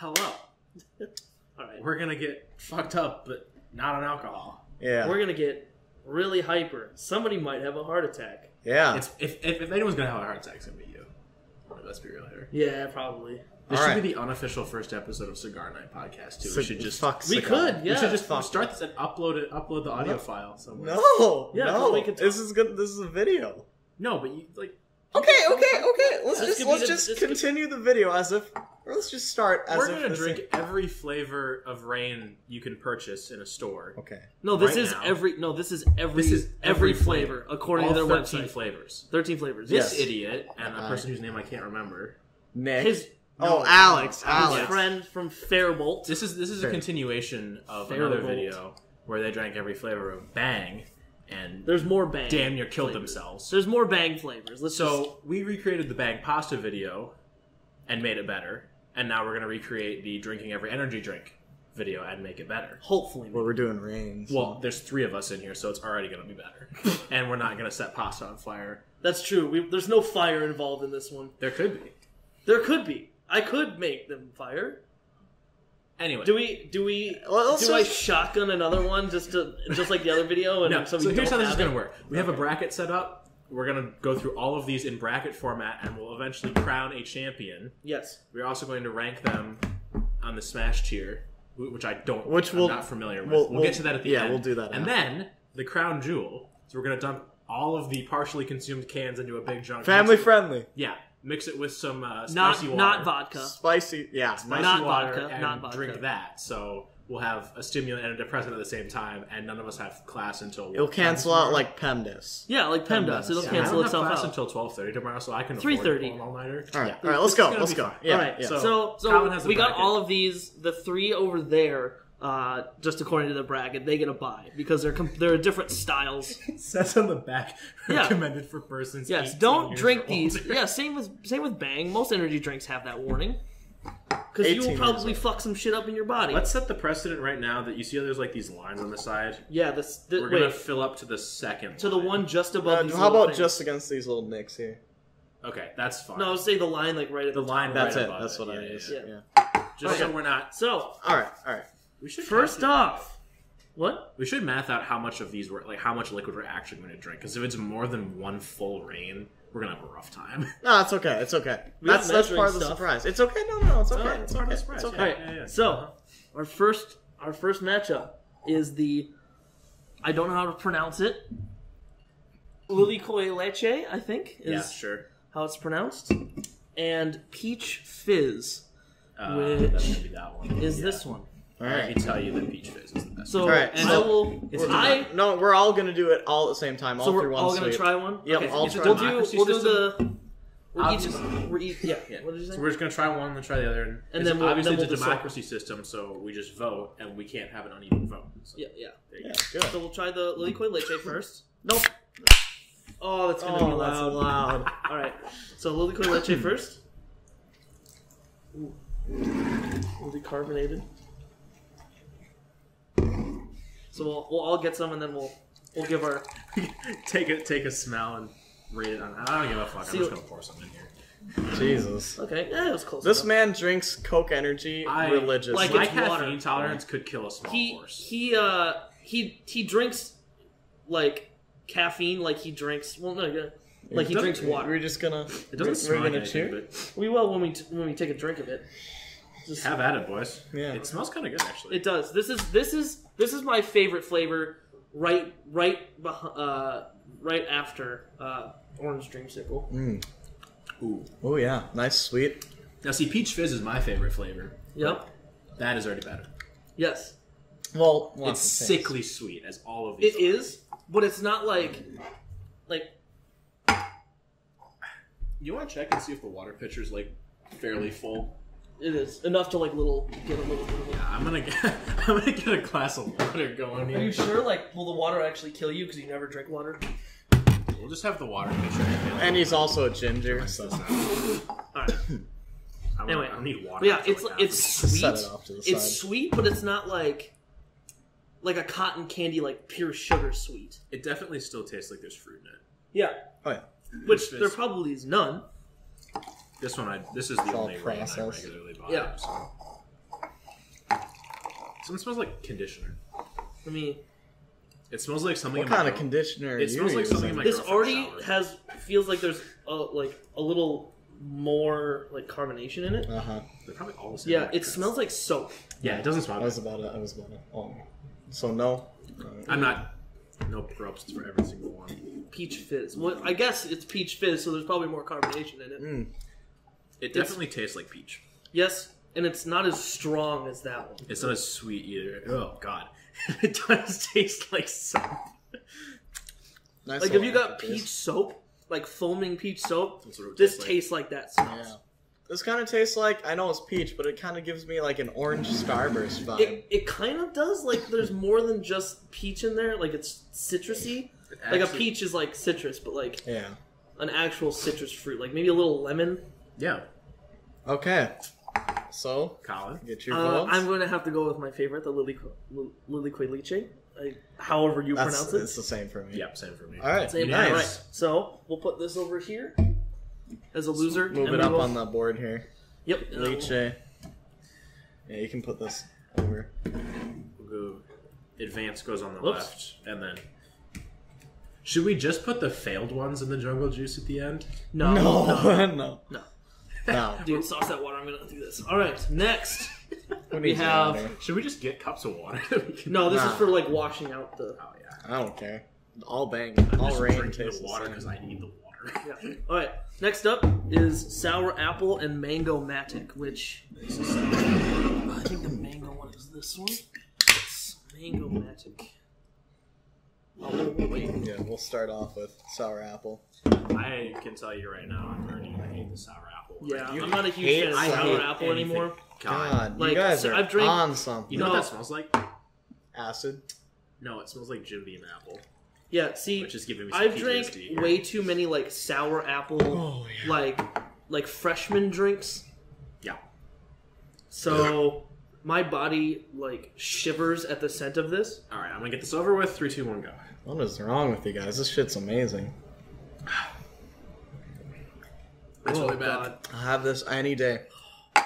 hell up. All right, We're gonna get fucked up, but not on alcohol. Yeah. we're gonna get really hyper. Somebody might have a heart attack. yeah. It's, if, if if anyone's gonna have a heart attack, it's gonna be you. Let's be real here. Yeah, probably. This All should right. be the unofficial first episode of Cigar Night podcast too. So- we should just fuck We cigar. could, we should just Fuck. start this and upload it. Upload the audio No. file somewhere. No. Yeah, no. we could this is good. This is a video. no, but you like Okay, okay, okay. Let's just let's just continue the video as if. Or let's just start as we're if gonna this drink is- every flavor of Reign you can purchase in a store. Okay. No, this Right is now. every. No, this is every. This is every, every flavor, according All to their 13 website. flavors. Thirteen flavors. This Yes. idiot and a Uh, person whose name I can't remember. Nick. His, oh, No, Alex. his Alex. friend from Fairbolt. This is this is a continuation of Fair another Bolt. video where they drank every flavor of Bang and There's more bang. damn near killed flavors. themselves. There's more bang flavors. Let's So we recreated the Bang pasta video and made it better, and now we're gonna recreate the drinking every energy drink video and make it better. hopefully. Well, we're doing Reign. so- Well, there's three of us in here, so it's already gonna be better, and we're not gonna set pasta on fire. That's true. We, there's no fire involved in this one. There could be. There could be. I could make them fire. Anyway, Do we? Do we? Well, do I shotgun another one just to just like the other video? And No, so, so here's how this is going to work. We have a bracket set up. We're going to go through all of these in bracket format, and we'll eventually crown a champion. Yes. We're also going to rank them on the Smash tier, which I don't, Which I'm we'll- not familiar with. we'll- We'll, we'll- get to that at the yeah, end. Yeah, we'll do that And then the crown jewel. So we're going to dump all of the partially consumed cans into a big junk. family friendly. Yeah, mix it with some uh, Not spicy water. not vodka. Spicy. Yeah. Spicy Not water vodka, and not vodka. drink that. So we'll have a stimulant and a depressant at the same time, and none of us have class until It'll cancel time out like PEMDAS. Yeah, like PEMDAS. PEMDAS, It'll yeah. I cancel don't have itself class out. until twelve thirty tomorrow, so I can 3:30. all nighter. All right. Yeah. All right. Let's go. Let's go. Yeah. all right. yeah. so- So so Colin has the we got all of these. The three over there. Uh, just according to the bracket, they get a buy because they're com- they're different styles. It says on the back Yeah. recommended for persons. Yes, 18 don't years drink or these. older. Yeah, same with same with Bang. Most energy drinks have that warning because you 18 will years probably fuck some shit up in your body. Let's set the precedent right now that you see how there's like these lines on the side. yeah, this. The, We're wait, gonna fill up to the second. to the line. one just above. Uh, these how little about things. just against these little nicks here? Okay, that's fine. No, I would say the line like right at the the, line. That's right it. above That's what yeah, I yeah, is. yeah. Yeah. Yeah. Just so Okay. we're not. So All right. All right. We should first math it. off, what? We should math out how much of these were like how much liquid we're actually going to drink. Because if it's more than one full Reign, we're gonna have a rough time. No, it's okay. It's okay. We That's that's part of the stuff. surprise. It's okay. No, no, it's okay. No, it's it's part okay. of the surprise, It's yeah. okay. All right. yeah. So our first our first matchup is the I don't know how to pronounce it. Lilikoi leche, I think, is yeah, sure. how it's pronounced, and peach fizz Uh, Which that's gonna be that one. is Yeah. this one. All Let right. me tell you that peach fizz is the best. So All right, and so I will. it's I No, we're all gonna do it all at the same time. All so through we're one all gonna sweep. try one. Yep, okay. I'll try We'll do. We'll do the. We're each. Obviously- We're each. Yeah. What did you say? So we're just gonna try one, then try the other, and, And then we'll- obviously then it's a we'll decide. democracy system, so we just vote, and we can't have an uneven vote. So yeah. Yeah. there you Yeah, go. good. So we'll try the Lilikoi leche first. Nope. Oh, that's gonna be Oh, that's loud. loud. All right. So Lilikoi leche first. Ooh. Will be carbonated. So we'll, we'll all get some, and then we'll we'll give our take a take a smell and rate it on. I don't give a fuck. See I'm just gonna pour some in here. Jesus. okay. Yeah, it was close. This enough. man drinks Coke Energy I- religiously. Like My it's water. caffeine tolerance could kill a small he horse. he uh he he drinks like caffeine like he drinks well no yeah, like he drinks water. We're just gonna. It doesn't we're smell gonna like anything, cheer. but We will when we t- when we take a drink of it. Just- have at it, boys. Yeah. It smells kind of good, actually. It does. This is this is this is my favorite flavor. Right, right, uh, right after uh, orange dreamsicle. Mm. Ooh. Oh yeah, nice sweet. Now, see, peach fizz is my favorite flavor. Yep. That is already better. Yes, Well, It's lots things. sickly sweet, as all of these. it is, but it's not like like You want to check and see if the water pitcher's like fairly full? It is enough to like little get a little bit. Of Yeah, I'm gonna get. I'm gonna get a glass of water going Are you sure? Like, will the water actually kill you because you never drink water? We'll just have the water pitcher. And he's also a ginger, so All right. I'm Anyway. gonna, I need water. Yeah, it's like it's sweet. set it off to the It's side. sweet, but it's not like like a cotton candy, like pure sugar sweet. It definitely still tastes like there's fruit in it. Yeah, Oh yeah. which there probably is none. This one, I this is the all only Reign I regularly buy. Yeah. So. Something smells like conditioner. I mean, It smells like something. What in my kind of conditioner It smells like something in my this already showered. has feels like there's a, like a little more like carbonation in it. Uh-huh. They're probably all the same. Yeah, it smells like soap. Yeah, it doesn't smell. I Good. was about it. I was about it. Oh. So no. I'm not. No grubs for every single one. Peach fizz. Well, I guess it's peach fizz, so there's probably more carbonation in it. Mm. It definitely tastes like peach. Yes, and it's not as strong as that one. It's not as sweet either. Oh god, it does taste like soap. Nice Like if you got aftertaste. peach soap, like foaming peach soap, That's what this tastes like. tastes like that smells. Yeah. This kind of tastes like I know it's peach, but it kind of gives me like an orange starburst vibe. It, it kind of does. Like there's more than just peach in there. Like it's citrusy. like a peach is like citrus, but like yeah. an actual citrus fruit. Like maybe a little lemon. Yeah, Okay. So Colin. get your Uh, votes. I'm going to have to go with my favorite, the Lily Lily Quilice. I, however you That's pronounce it. it's the same for me. Yeah, same for me. All right. Same nice. Right. So we'll put this over here as a loser. Move and it we up will- on the board here. Yep. and I will- Yeah, you can put this over. We'll go. Advance goes on the Whoops. left, and then. Should we just put the failed ones in the jungle juice at the end? No. No. No, No. Dude, sauce that water. I'm gonna do this. All right. Next. Who We needs have- water? Should we just get cups of water? that we can- No, this Nah. is for like washing out the. Oh yeah. I don't care. All bang. I'm All just Reign drinking tastes the the water because I need the water. Yeah. All right. Next up is sour apple and mango matic, which I think the mango one is this one. It's mango matic. Oh wait. Yeah, we'll start off with sour apple. I can tell you right now, I'm learning to hate the sour apple. Yeah, You I'm not a huge hate- fan of I sour apple anything. anymore. God. God, Like, you guys so are I've drank- on something. You know what that smells like? Acid. No, it smells like Jim Beam apple, Yeah, see, which is giving me some I've drank PTSD here. way too many like sour apple, Oh, yeah. like like freshman drinks. Yeah. So my body like shivers at the scent of this. All right, I'm gonna get this over with. Three, two, one, go. What is wrong with you guys? This shit's amazing. It's oh really bad. God, I'll have this any day.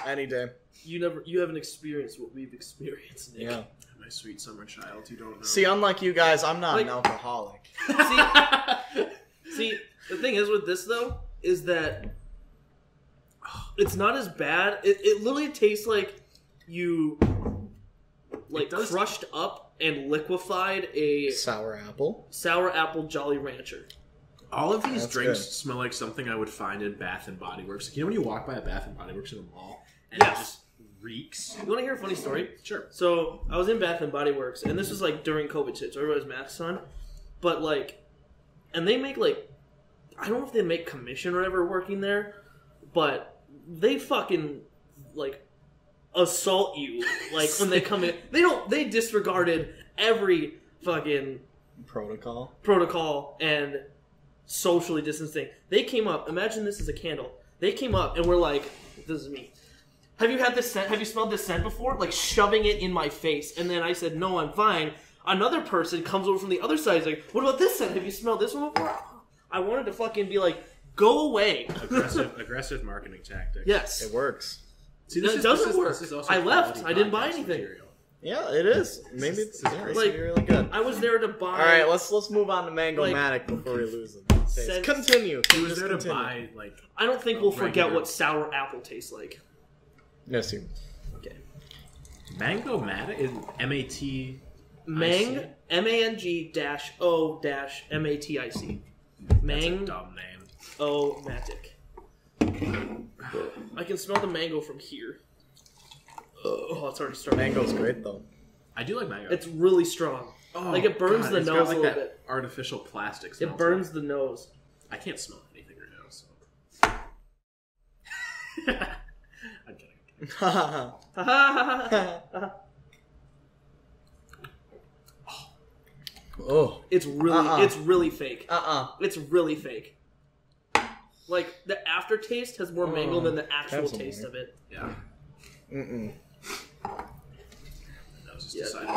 Any day. you never, you haven't experienced what we've experienced, Nick. Yeah. My sweet summer child, you don't know. See, unlike you guys, I'm not Like- an alcoholic. see, see, the thing is with this though is that it's not as bad. It, it literally tastes like you like crushed up and liquefied a Sour apple. sour apple Jolly Rancher. All of these That's drinks good. smell like something I would find in Bath and Body Works. You know when you walk by a Bath and Body Works in a mall and Yes. it just reeks? You want to hear a funny story? Sure. So I was in Bath and Body Works, and this was like during COVID shit, so everybody was masks on. But like, and they make like, I don't know if they make commission or whatever working there, but they fucking like assault you like when they come in. They don't. They disregarded every fucking Protocol. protocol and socially distancing. They came up. Imagine this is a candle. They came up and were like, "This is me." Have you had this scent? Have you smelled this scent before? Like shoving it in my face, and then I said, "No, I'm fine." Another person comes over from the other side. He's like, "What about this scent? Have you smelled this one before?" I wanted to fucking be like, "Go away." Aggressive, aggressive marketing tactics. yes. It works. See, No, it doesn't this work. This is also I left. I didn't buy anything. material. Yeah, it is. Maybe is- it's this is yeah, great. this would Like, really good. I was there to buy. All right, let's let's move on to Mango Like, Matic before we lose them. Sense- Continue. He was Just there to buy like I don't think we'll forget what sour apple tastes like. Yes, see. Okay. mango matic is M A T. Mang see. M A N G dash O dash M A T I C. That's a Mang dumb name. O Matic. I can smell the mango from here. Oh, it's already starting. Mango's great though. I do like mango. It's really strong. Oh, like, it burns the it's got, nose like a little that bit. Artificial plastic. smell It to burns the nose. I can't smell anything right now. So. I'm kidding. Ha ha ha ha ha. oh. It's really, Uh-uh. it's really fake. Uh It's really fake. Like the aftertaste has more mango Oh, than the actual that's taste of it. Yeah. uh. Mm That was just Yeah. decided.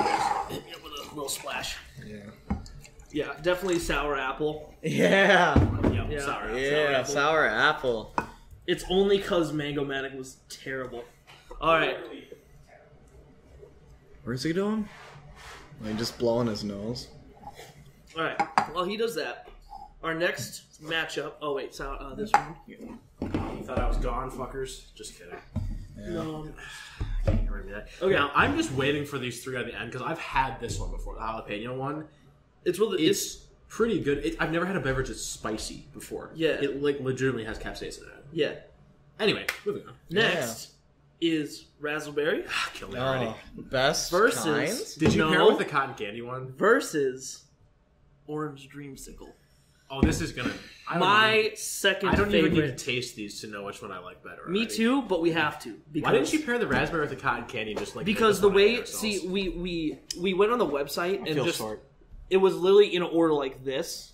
Hit me up with a little splash. mm. Yeah, definitely sour apple. Yeah. Yeah. Yeah. Yeah. Sour. Yeah. Sour apple. Sour apple. It's only because Mango Matic was terrible. All right, Where's he doing? Like just blowing his nose. All right. While he does that, our next matchup. Oh wait, so uh, this one. You thought I was gone, fuckers? Just kidding. No. Can't remember that. Okay. Now I'm just waiting for these three at the end because I've had this one before, the jalapeno one. It's really It's it's pretty good. It, I've never had a beverage that's spicy before. Yeah. it like legitimately has capsaicin in it. yeah. Anyway, moving on. Next is raspberry Ah, Killed me already. Oh, best Versus- kind? Did you No. pair with the cotton candy one? versus orange dreamsicle. Oh, this is gonna. I don't My even- second I don't even need to taste these to know which one I like better. Me already. too, but we have to. Because, Why didn't you pair the raspberry with the cotton candy? and Just like Because make the this one way, ourselves? see, we we we went on the website and just short. it was literally in an order like this,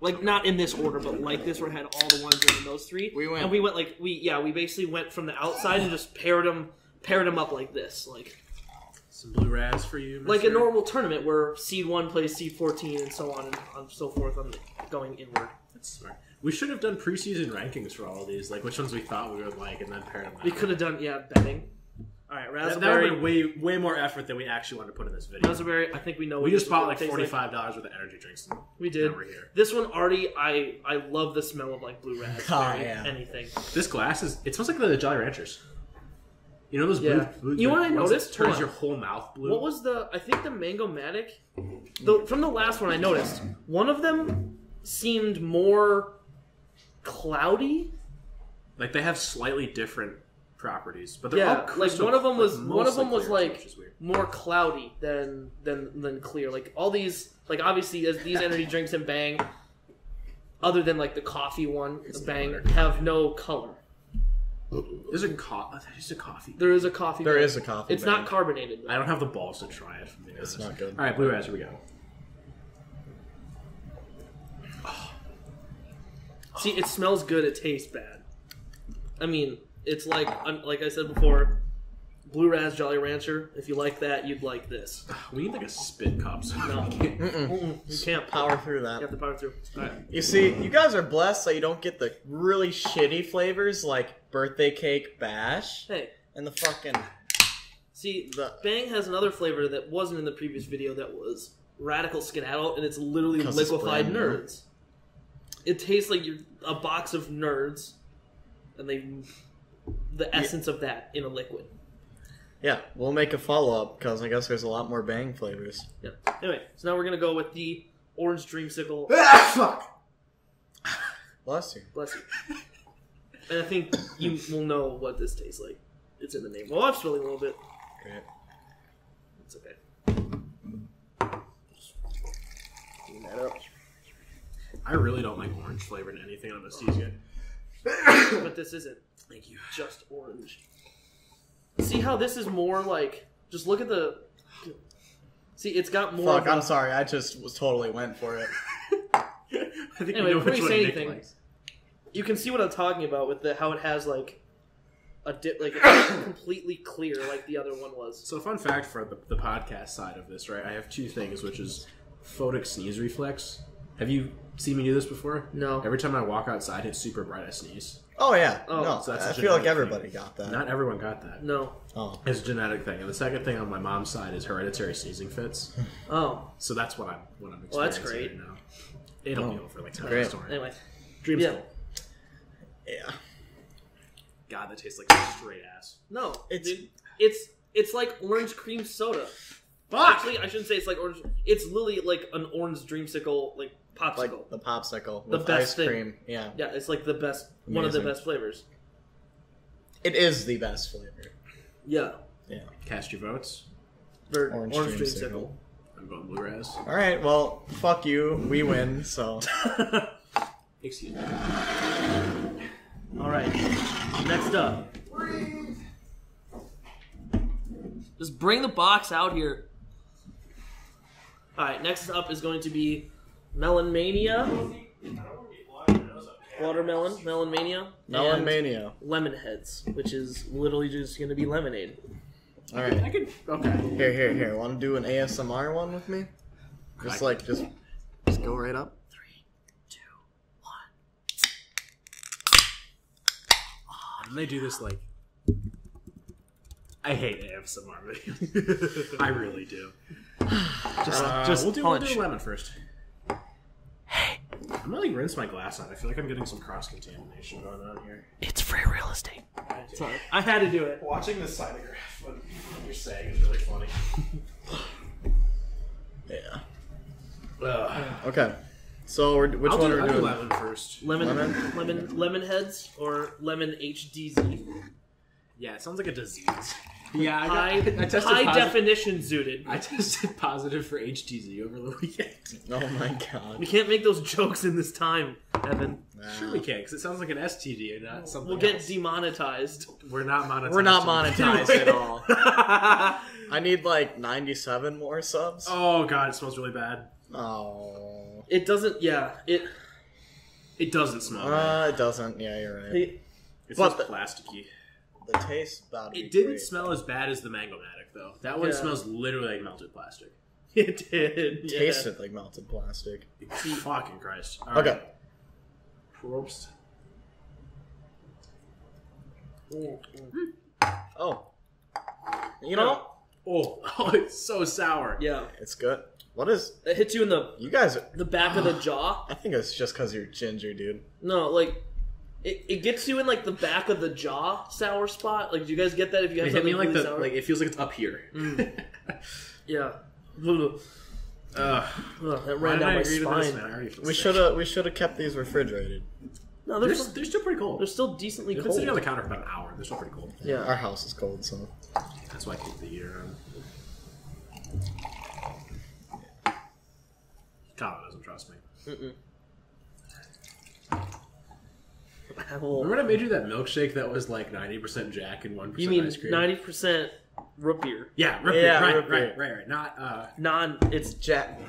like not in this order, but like this, where it had all the ones in those three. We went- and we went like we yeah we basically went from the outside and just paired them paired them up like this, like some blue ras for you, like a normal tournament where seed one plays seed fourteen and so on and, and so forth. on going inward. That's smart. We should have done preseason rankings for all of these, like which ones we thought we would like, and then pair them. We could have done yeah betting. All right, That, that would raspberry. have been way way more effort than we actually wanted to put in this video. raspberry. I think we know. we what just bought like gonna forty taste five dollars worth of energy drinks. And We did. Now we're here. This one already, I I love the smell of like blue raspberry. Oh, yeah. Anything. This glass is. It smells like the Jolly Ranchers. You know those blue. Yeah. blue You I the noticed? Turns your whole mouth blue. What was the? I think the mango matic. The, from the last one, I noticed one of them seemed more cloudy. like they have slightly different properties, but they're Yeah, all like one of them was like, one of them was like which is weird. more cloudy than than than clear. Like all these, like obviously as these energy drinks and Bang, other than like the coffee one, Bang have no color. There's a co- oh, There's a coffee. There is a coffee. There Bang. is a coffee. It's bang. not carbonated. I don't have the balls to try it. From being It's not good. All right, blue ras. Here we go. See, it smells good. It tastes bad. I mean, it's like like I said before, Blue Raz Jolly Rancher. If you like that, you'd like this. We need like a spit cup. So No, Mm-mm, you can't Power through You have that. to power through. All right. You see, you guys are blessed that you don't get the really shitty flavors like birthday cake bash Hey, and the fucking. see, The- Bang has another flavor that wasn't in the previous video. That was Radical Skadattle, and it's literally 'Cause it's liquefied brand new. nerds. It tastes like you're a box of nerds, and they the essence of that in a liquid. Yeah, we'll make a follow up because I guess there's a lot more bang flavors. Yeah. Anyway, so now we're gonna go with the orange dreamsicle. ah, fuck. Bless you. Bless you. And I think you will know what this tastes like. It's in the name. Well, I'm spilling a little bit. Great. It's okay. Clean that up. I really don't like orange flavored anything. I'm gonna seize it. But this isn't Thank you. just orange. See how this is more like. Just look at the. See, it's got more. Fuck, of a- I'm sorry. I just was totally went for it. I think Anyway, we know before you say anything- You can see what I'm talking about with the how it has like a dip, like it's completely clear, like the other one was. So, fun fact for the, the podcast side of this, right? I have two things, which is photic sneeze reflex. Have you seen me do this before? No. Every time I walk outside, it's super bright. I sneeze. Oh yeah. Oh, no, so that's I a feel like everybody thing. got that. Not everyone got that. No. oh. It's a genetic thing. And the second thing on my mom's side is hereditary sneezing fits. Oh. So that's what I'm what I'm Well, that's great. right now. It'll oh. be over like great. the story. Anyway. Dream Yeah. School. Yeah. God, that tastes like straight ass. No. It's- It's it's it's like orange cream soda. Fuck! Actually, I shouldn't say it's like orange. It's literally like an orange dreamsicle, like popsicle. Like the popsicle The with best ice thing. cream. Yeah. yeah, it's like the best, one of the Amazing. best flavors. It is the best flavor. Yeah, Yeah. Cast your votes. or Orange orange, dreamsicle. dreamsicle. I'm going blue raz. All right. Well, fuck you. We win. So. Excuse me. All right, next up. Just bring the box out here. All right, next up is going to be Melon Mania, Watermelon, Melon Mania, Melon and Mania. Lemon Heads, which is literally just going to be lemonade. All right. I right. could. Okay. Here, here, here. Want to do an ASMR one with me? Just like, just, just go right up. Three, two, one. And they do this like. I hate ASMR videos. I really do. Just, Uh, just we'll do, we'll do lemon first. Hey, I'm gonna like rinse my glass out. I feel like I'm getting some cross contamination going on here. It's free real estate. Sorry, I had to do it. Watching this sinograph when you're saying is really funny. Yeah. Ugh. Okay. So we're, which I'll one do, are we I'll do doing? lemon first. Lemon, Lemon? lemon, lemon, heads or lemon HDZ. Yeah, it sounds like a disease. Yeah, I, got, High, I tested high posi- definition zooted. I tested positive for HTZ over the weekend. Oh my god. We can't make those jokes in this time, Evan. Sure we can, because it sounds like an STD and not something We'll get else. demonetized. We're not monetized. We're not monetized at all. I need like 97 more subs. Oh god, it smells really bad. Oh. it doesn't. Yeah. It. It doesn't smell bad. Uh, it doesn't. Yeah, you're right. it It but smells the- plasticky. The taste about It didn't smell as bad as the Mango Matic, though. That one Yeah. smells literally like melted plastic. it did. Yeah. Tasted like melted plastic. Fucking Christ. All Okay. right. Prost. Oh. You know, Oh, oh, it's so sour. Yeah. it's good. What is. It hits you in the You guys. Are, the back of the jaw. I think it's just because you're ginger, dude. No, like. It, it gets you in like the back of the jaw sour spot. Like, do you guys get that if you have It hit me like really the sour? like. It feels like it's up here. Mm. yeah. Ugh, Ugh. that Why ran did I down my agree to this, spine. man? I already feel We sick. should have. We should have kept these refrigerated. No, they're, They're, still, they're still pretty cold. they're still decently They've been cold. sitting on the counter for about an hour. They're still pretty cold. Yeah. Our house is cold, so. That's why I keep the heater on. Colin doesn't trust me. Remember when I made you that milkshake that was like ninety percent Jack and one You percent mean ice cream? ninety percent root beer? Yeah, root Yeah. Right, root beer. right, right, right. Not uh, Non. It's Jack.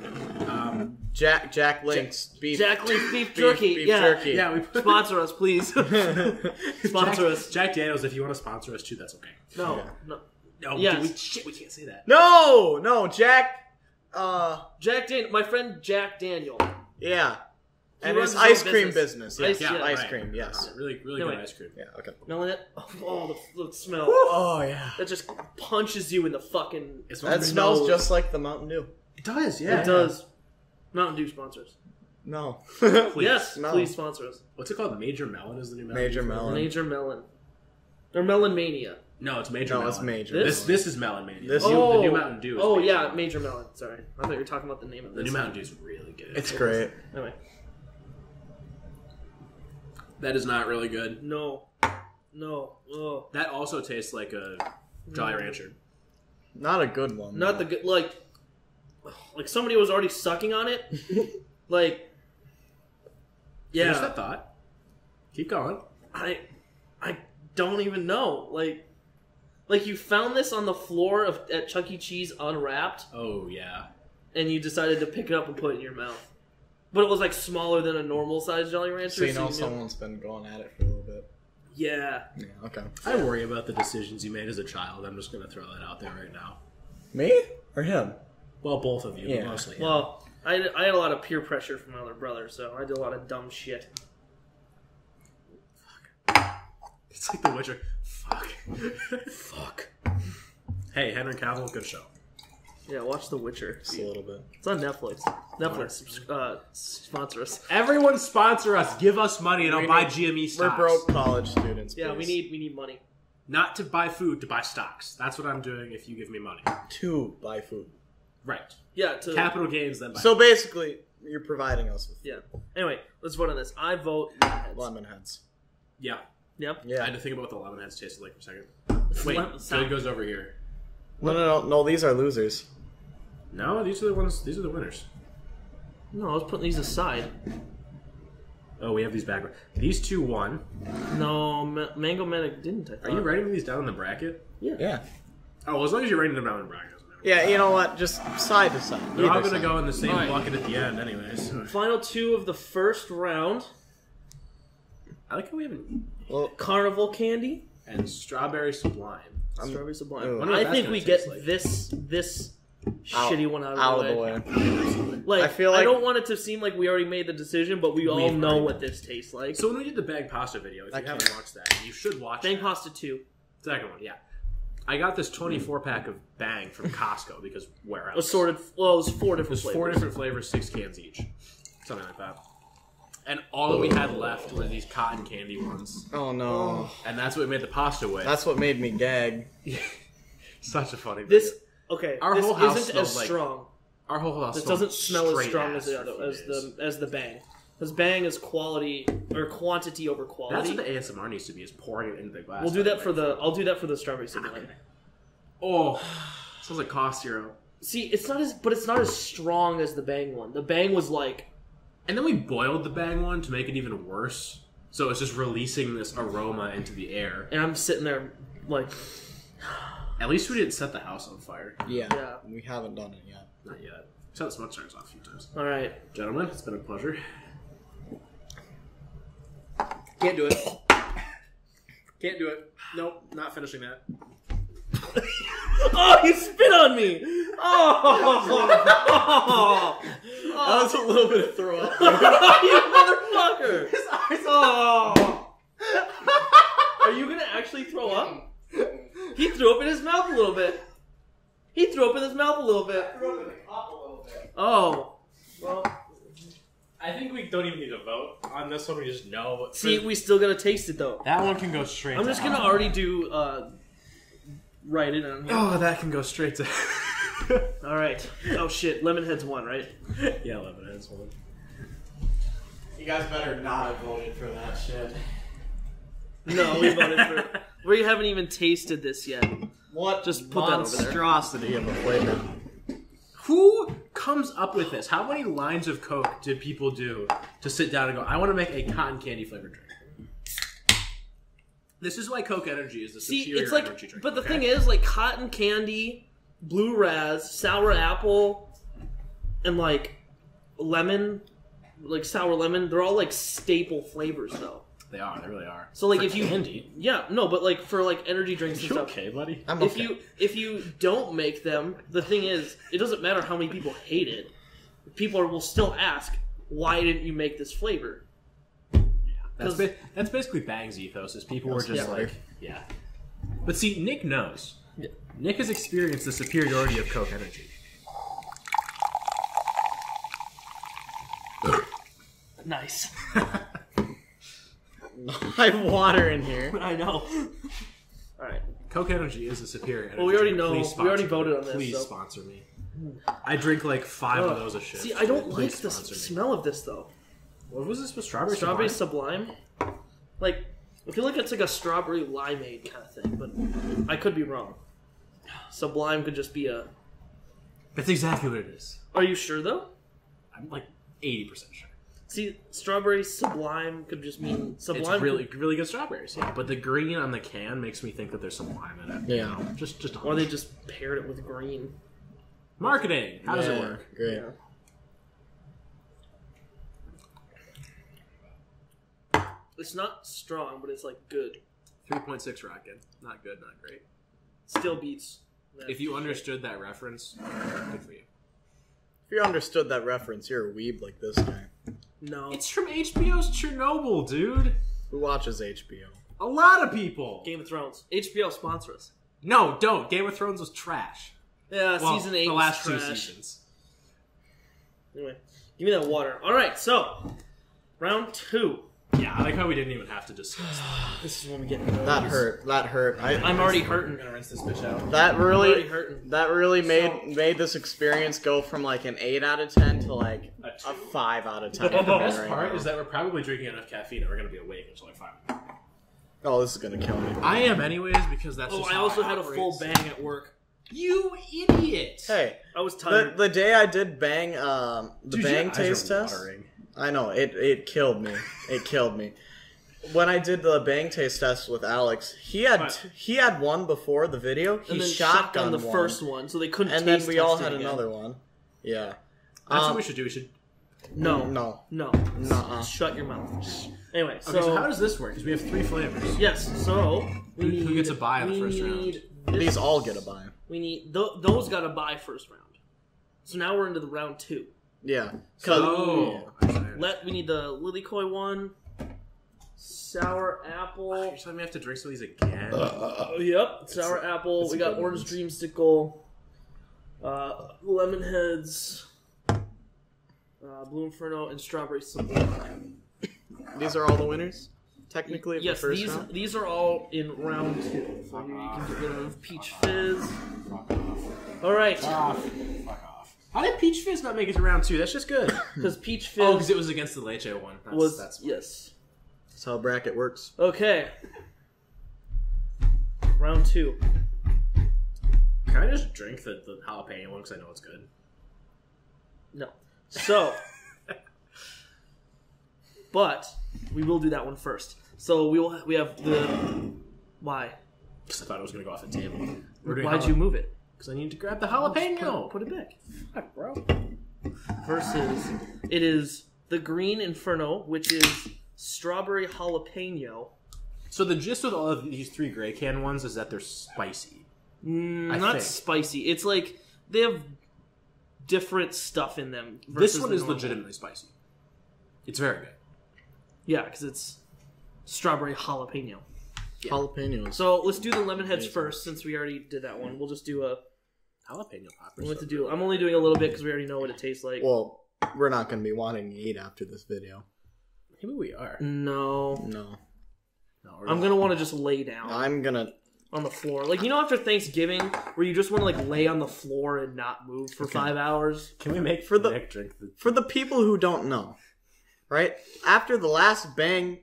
um, Jack. Jack Link's beef. Jack Link's beef beef- jerky. beef yeah. jerky. yeah. We put Sponsor us, please. Sponsor Jack, us. Jack Daniels. If you want to sponsor us too, that's okay. No, Yeah. no. No, Yes. dude, we, shit, we can't say that. No, no, Jack. Uh, Jack Dan, my friend Jack Daniel. yeah. He and his his ice cream business. business. Ice- Yes. yeah, ice right. cream. Yes. Uh, really, really Anyway. good ice cream. Yeah. Okay. Smelling it? Oh, the, the smell. Oh yeah. That just punches you in the fucking. It That smells. smells nose. just like the Mountain Dew. It does. Yeah. It does. Mountain Dew sponsors. No. yes, No. please sponsor us. What's it called? Major Melon is the new Mountain Major Melon. Major Melon. Or Melon Mania. No, it's Major No, Melon. it's Major This Melon. this is Melon Mania. This- new, oh, the new Mountain Dew. Is oh Major yeah, Melon. Major Melon. Sorry, I thought you were talking about the name of The this. new Mountain Dew is really good. It's great. Anyway, that is not really good. no, no, oh, That also tastes like a Jolly mm. Rancher. Not a good one. not the good. Like, like somebody was already sucking on it. like, Finish yeah, that thought. Keep going. I, I don't even know. Like, like you found this on the floor of at Chuck E. Cheese unwrapped, Oh yeah. and you decided to pick it up and put it in your mouth. But it was like smaller than a normal sized Jolly Rancher. So you know knew- someone's been going at it for a little bit. Yeah. Yeah. Okay. I worry about the decisions you made as a child. I'm just gonna throw that out there right now. Me or him? Well, both of you, Yeah. mostly. him. Well, I, I had a lot of peer pressure from my older brother, so I did a lot of dumb shit. Fuck. It's like The Witcher. Fuck. Fuck. Hey, Henry Cavill, good show. Yeah, watch The Witcher. Just a little bit. It's on Netflix. Netflix, uh, sponsor us. Everyone sponsor us. Give us money, and I'll We buy need- GME We're stocks. broke college students. Yeah, we please. need we need money. Not to buy food, to buy stocks. That's what I'm doing. If you give me money, to buy food. right? Yeah, to Capital gains, then buy. So basically, you're providing us with yeah. Anyway, let's vote on this. I vote Lemonheads. lemon heads. yeah, Yep. Yeah. I had to think about what the lemon heads tasted like for a second. Wait, Lemon- it goes over here. No, no, no, no. These are losers. No, these are the ones. These are the winners. No, I was putting these aside. Oh, we have these back. These two won. No, Ma- Mango Medic didn't. I Are you thought. writing these down in the bracket? Yeah. Yeah. Oh, well, as long as you're writing them down in the bracket, doesn't matter. Yeah. You know what? Just side to side. They're all Either going to side. go in the same Alright. bucket at the end, anyways. Final two of the first round. I like how we haven't. Well, Carnival candy. And strawberry sublime. Strawberry Sublime. Ooh. Wonder what I that's think gonna we get like. this this out- shitty one out of, out the, of way. the way. Like, I feel like- I don't want it to seem like we already made the decision, but we all We've know already- what this tastes like. So when we did the Bang pasta video, if I you can't. haven't watched that, you should watch Bang that. pasta two. Second one, yeah. I got this 24 pack of Bang from Costco because where else? Assorted. Well, it was four different There's flavors. four different flavors, six cans each, something like that. And all that we had left were these cotton candy ones, Oh no. and that's what we made the pasta with. That's what made me gag. such a funny. This video. Okay. Our this whole house isn't as like strong. our whole house. This doesn't smell as strong as the other as the as the bang. Because bang is quality or quantity over quality. That's what the ASMR needs to be: is pouring it into the glass. we'll do that for the. I'll do that for the strawberry ah, sublime. Oh, sounds like cost zero. See, it's not as, but it's not as strong as the bang one. The bang was like, And then we boiled the Bang one to make it even worse. So it's just releasing this aroma into the air. and I'm sitting there like, At least we didn't set the house on fire. Yeah. Yeah. We haven't done it yet. Not yet. Set the smoke starters off a few times. all right, Gentlemen, it's been a pleasure. can't do it. Can't do it. Nope, not finishing that. oh, you spit on me! Oh, That was a little bit of throw up. you motherfucker! Oh. Are you gonna actually throw up? He threw up in his mouth a little bit. He threw up in his mouth a little bit. Oh. Well, I think we don't even need to vote on this one. We just know. see, we still gotta taste it though. that one can go straight. I'm to just gonna hell. already do uh, write it on here. Oh, that can go straight to. All right. Oh shit, Lemonhead's one, right? yeah, lemon has one. You guys better not have voted for that shit. No, we voted for. We haven't even tasted this yet. What Just put that over there. monstrosity of a flavor. Who comes up with this? How many lines of Coke did people do to sit down and go, I want to make a cotton candy flavored drink? This is why Coke Energy is the See, superior it's like, energy drink. but the okay? thing is, like cotton candy, blue raz, sour apple, and like lemon, like sour lemon. They're all like staple flavors, though. They are. They really are. So like, For if you, candy, yeah, no, but like for like energy drinks and you stuff. okay, buddy? I'm If okay. you if you don't make them, the thing is, it doesn't matter how many people hate it. People are, will still ask, why didn't you make this flavor? That's 'Cause- ba- that's basically Bang's ethos. Is people were just Yeah. like, yeah. But see, Nick knows. Nick has experienced the superiority of Coke Energy. Nice. I have water in here. I know. All right. Coke Energy is a superior. Energy Well, we already drink. know- Please we already sponsor voted me. on this, Please so- sponsor me. I drink like five of those a shit. See, I don't Please like the sponsor me. smell of this though. What was this with strawberry? Strawberry Sublime? sublime. Like, I feel like it's like a strawberry limeade kind of thing, but I could be wrong. Sublime could just be a. That's exactly what it is. Are you sure though? I'm like eighty percent sure. See, strawberry sublime could just mean mm, sublime. It's really, really good strawberries. Yeah, but the green on the can makes me think that there's some lime in it. you Yeah. know? just, just. Or they just paired it with green. marketing. How does it work? Great. It's not strong, but it's like good. Three point six roentgen. Not good. Not great. Still beats. that If you shit. understood that reference, good for you. If you understood that reference, you're a weeb like this guy. No, It's from HBO's Chernobyl, dude. Who watches HBO? A lot of people. Game of Thrones. HBO sponsor us. No, don't. Game of Thrones was trash. Yeah, Well, season eight. the was last two trash. seasons. Anyway, give me that water. All right, so round two. Yeah, I like how we didn't even have to discuss. This is when we get. into That those. hurt. That hurt. I, I'm already hurting. I'm gonna rinse this bitch out. that really hurting. that really made made this experience go from like an eight out of ten to like A two. a five out of ten. And the best right part now. is that we're probably drinking enough caffeine that we're gonna be awake until like five. oh, this is gonna kill me. I am anyways because that's. Oh, just I how also had a full bang at work. You idiot! Hey, I was the tired. the day I did bang um the Dude, bang your taste test. watering. I know it. It killed me. It killed me. When I did the bang taste test with Alex, he had Right. he had one before the video. He and then shotgun shotgun the one, first one, so they couldn't. and then we all had again. another one. Yeah. That's Um, what we should do. We should. No, No. no, Nuh-uh. Shut your mouth. Anyway, Okay, so, how does this work? Because we have three flavors. yes, so we Who- need, who gets a buy in the we first round? need This, These all get a buy. we need th- those got to buy first round. So now we're into the round two. Yeah. So- Oh, I. Let we need the Lily Koi one. sour apple. You're telling me I have to drink some of these again? Oh, yep, sour It's- apple. We got orange one. dreamsicle, uh, lemon heads, uh, blue inferno, and strawberry sublime. These are all the winners, technically. Yes, the first these round? these are all in round two. So here you can get rid of peach fizz. Fuck off. All right, How did Peach Fizz not make it to round two? That's just good. because peach oh, because it was against the Leche one. That's, was that's yes. That's how bracket works. Okay, round two. Can I just drink the, the jalapeno one because I know it's good? No. So, but we will do that one first. So we will. We have the why? Because I thought it was going to go off the table. We're doing Why'd you move it? Because I need to grab the jalapeno. Put it back. Fuck, bro. Versus, it is the green inferno, which is strawberry jalapeno. So the gist with all of these three gray can ones is that they're spicy. Mm, not think. spicy. It's like they have different stuff in them. This one the is normal. legitimately spicy. It's very good. Yeah, because it's strawberry jalapeno. Jalapenos. So let's do the lemon heads Amazing. first, since we already did that one. We'll just do a. Jalapeno poppers. What are to do? I'm only doing a little bit because we already know what it tastes like. well, we're not going to be wanting to eat after this video. Maybe we are. no, No. No, we're I'm not. gonna want to just lay down I'm going to. on the floor, like you know, after Thanksgiving, where you just want to like lay on the floor and not move for five hours. Can we make For the- Nick drink the? For the people who don't know, right? After the last Bang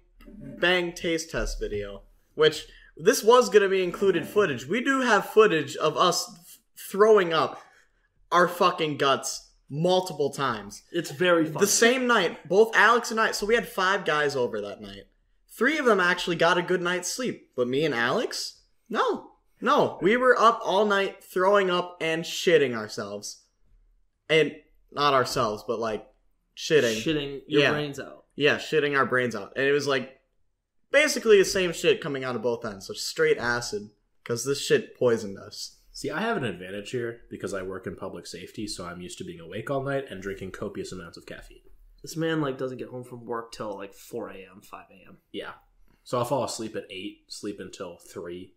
Bang taste test video, which this was going to be included footage, we do have footage of us throwing up our fucking guts multiple times. It's very fun. The same night, both Alex and I, so we had five guys over that night. Three of them actually got a good night's sleep, but me and Alex, no. No, we were up all night throwing up and shitting ourselves. And not ourselves, but like shitting. shitting your Yeah. brains out. Yeah, shitting our brains out. And it was like basically the same shit coming out of both ends. So straight acid. Because this shit poisoned us. See, I have an advantage here because I work in public safety, so I'm used to being awake all night and drinking copious amounts of caffeine. This man like doesn't get home from work till like 4 a.m., 5 a.m. Yeah. So I'll fall asleep at eight, sleep until three.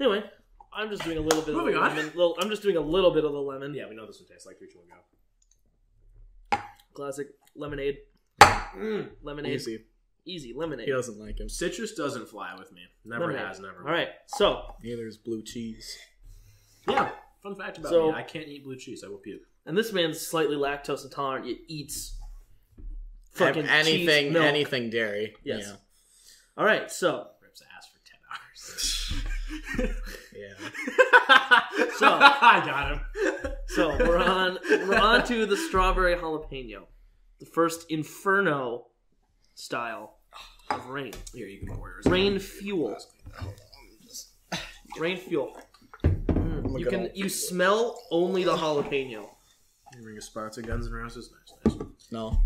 Anyway, I'm just doing a little bit Moving of the on. lemon. Little, I'm just doing a little bit of the lemon. Yeah, we know this one tastes like three, two, one, go. Classic lemonade. Mm, lemonade. Easy. Easy lemonade. He doesn't like him. Citrus doesn't fly with me. Never Lemonade. has, never. All right, so Neither is blue cheese. Yeah. Fun fact about So- me: I can't eat blue cheese. I will puke. and this man's slightly lactose intolerant. It eats fucking anything, cheese, milk. anything dairy. Yes. Yeah. All right, so Rips ass for ten hours. Yeah. So- I got him. so we're on we're on to the strawberry jalapeno, the first Inferno style of Reign. Here, you can pour yours. Reign fuel. Reign fuel. Mm, you can you smell only the jalapeno. You bring a Sparta Guns and Roses. Nice, nice. No.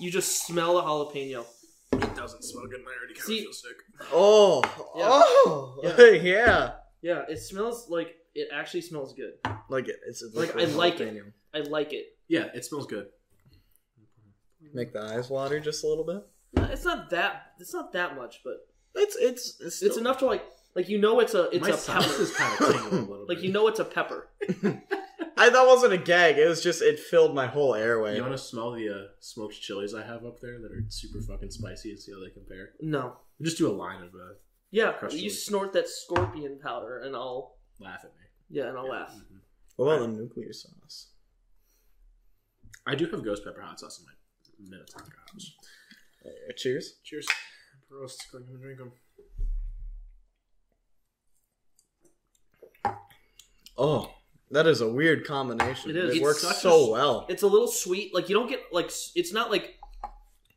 You just smell the jalapeno. It doesn't smell good, and I already kind See- of feel sick. Oh. Yeah. Oh. Yeah. Yeah. Yeah, it smells like it actually smells good. Like it. It's, it's Like, I like it. I like it. Yeah, it smells good. Make the eyes water just a little bit. No, It's not that it's not that much, but It's it's it's, it's enough to like like you know it's a it's My a pepper. is kind of tingling a little Like you know it's a pepper. I that wasn't a gag. It was just it filled my whole airway. You want to smell the uh, smoked chilies I have up there that are super fucking spicy and see how they compare? No. Just do a line of uh, Yeah, Crushed you chili. snort that scorpion powder and I'll laugh at me. yeah, and I'll laugh. Mhm. What about the nuclear sauce? I do have ghost pepper hot sauce in my Minnetonka house. Uh, cheers. Cheers. Prost. Go ahead and drink 'em. Oh, that is a weird combination. It is. It It's works such a so s- well. It's a little sweet. Like you don't get like s- it's not like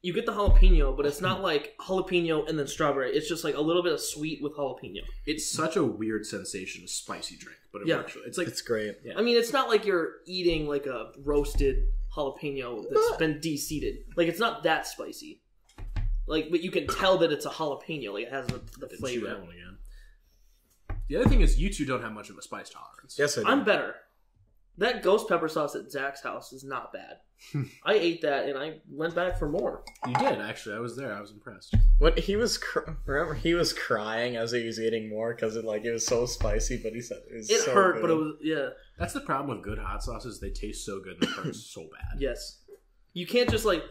you get the jalapeno, but it's not like jalapeno and then strawberry. It's just like a little bit of sweet with jalapeno. It's such a weird sensation, a spicy drink, but it Yeah. works. It's like It's great. Yeah. I mean, it's not like you're eating like a roasted jalapeno that's But- been de-seeded. Like it's not that spicy. Like, but you can tell that it's a jalapeno. Like it has the, the Didn't that flavor. one again. The other thing is, you two don't have much of a spice tolerance. Yes, I do. I'm better. That ghost pepper sauce at Zach's house is not bad. I ate that and I went back for more. You did actually. I was there. I was impressed. What he was, cr- remember he was crying as he was eating more because it like it was so spicy. But he said it was It so hurt, good. but it was yeah. That's the problem with good hot sauces. They taste so good and it hurts so bad. Yes. You can't just like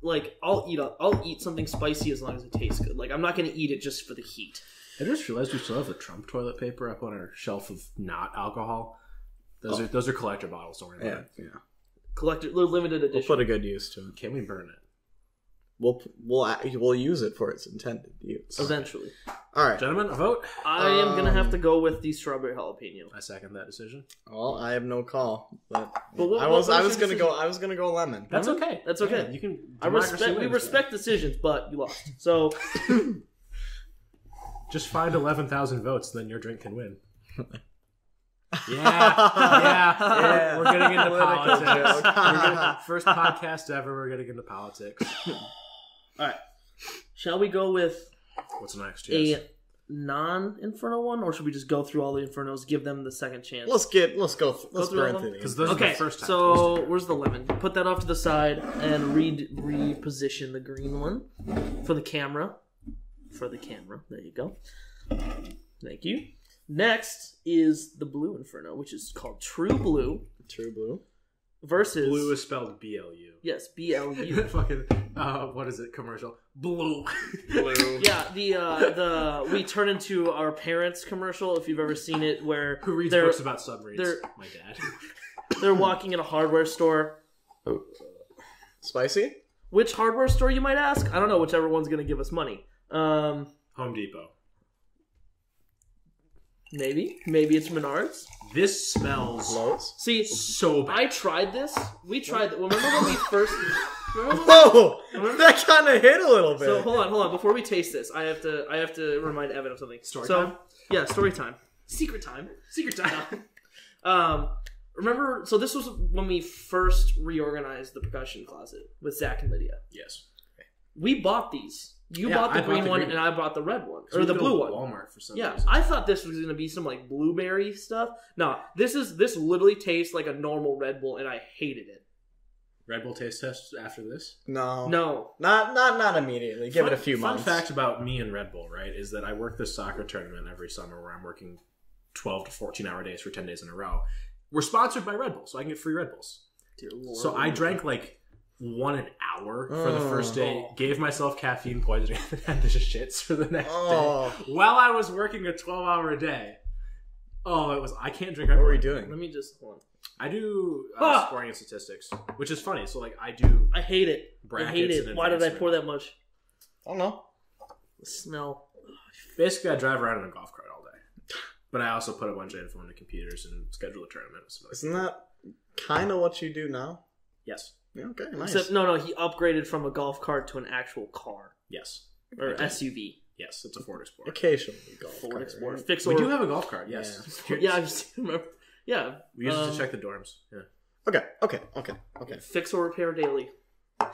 like I'll eat a, I'll eat something spicy as long as it tastes good. Like I'm not gonna eat it just for the heat. I just realized we still have the Trump toilet paper up on our shelf of not alcohol. Those Oh. are those are collector bottles. Don't worry yeah, about it. yeah. Collected they're limited We'll put a good use to it. Can we burn it? We'll we'll we'll use it for its intended use. Eventually. All right. Gentlemen, a vote. I am gonna have Um, to go with the strawberry jalapeno. I second that decision. Well, I have no call, but, But what- I what was I was was gonna go? I was gonna go lemon. That's Lemon? okay. That's okay. Yeah, you can. I respect we wins. respect decisions, but you lost. So Just find eleven thousand votes, then your drink can win. Yeah, yeah, Yeah. We're getting into Political politics. joke. We're getting- first podcast ever. We're getting into politics. All right. Shall we go with What's next? a non inferno one, or should we just go through all the infernos, give them the second chance? Let's get let's go let's through all burn of through them? Because those are okay, the first time. so where's the lemon? Put that off to the side and re reposition the green one for the camera. For the camera, there you go. Thank you. Next is the blue inferno, which is called True Blue True blue. versus blue is spelled B L U. yes B L U. Fucking uh, what is it? Commercial blue. Blue. Yeah, the uh, the we turn into our parents commercial if you've ever seen it, where Who reads they're books about submarines? they're- My dad. they're walking in a hardware store. Spicy? Which hardware store, you might ask? I don't know. Whichever one's going to give us money. Um, Home Depot. Maybe, maybe it's Menards. This smells Lowe's? See, so bad. I tried this. We tried. that. Remember when we first? Remember when Whoa! That kind of hit a little bit. So hold on, hold on. Before we taste this, I have to I have to remind Evan of something. Story so, time? Yeah, story time. Secret time. Secret time. Um, remember? So this was when we first reorganized the percussion closet with Zach and Lydia. yes. We bought these. You Yeah, bought the I bought green the one, green and. I bought the red one or the blue one. Walmart for some Yeah, reason. I thought this was gonna be some like blueberry stuff. No, this is this literally tastes like a normal Red Bull, and I hated it. Red Bull taste test after this. no. No, Not not not immediately. Give Fun- it a few fun months. fact about me and Red Bull, right, is that I work this soccer tournament every summer where I'm working 12 to 14 hour days for 10 days in a row. We're sponsored by Red Bull, so I can get free Red Bulls. dear lord. So I drank like one an hour for the first day, Oh. gave myself caffeine poisoning, and had the shits for the next Oh. day while I was working a 12 hour day. Oh, it was. I can't drink Red What Bull. were you doing? Let me just hold on. I do uh, Ah! scoring and statistics, which is funny. So, like, I do I hate it. I brackets. hate it. and Why did I advancement. pour that much? I don't know. The smell. Basically, I drive around in a golf cart all day. But I also put a bunch of info into computers and schedule a tournament. So Isn't that kind of what you do now? yes, Yeah, okay, nice. Except no, no. He upgraded from a golf cart to an actual car yes, or Okay. SUV. yes. It's a Ford Explorer. Occasionally, golf Ford cart, Explorer. right? Fix We or do have a golf cart. Yes. yeah. I just remember. Yeah, We use it um, to check the dorms. Yeah. Okay, okay, okay, okay. Fix or repair daily.